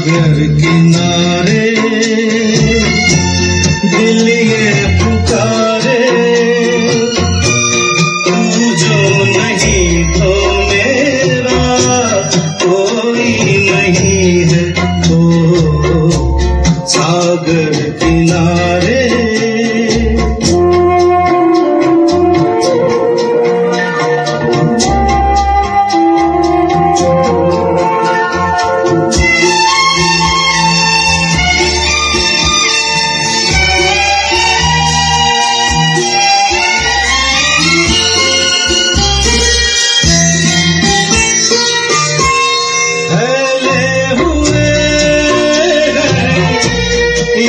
सागर किनारे, दिल ये पुकारे। तू जो नहीं तो मेरा, कोई नहीं है तो सागर किनारे।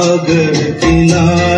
सागर किनार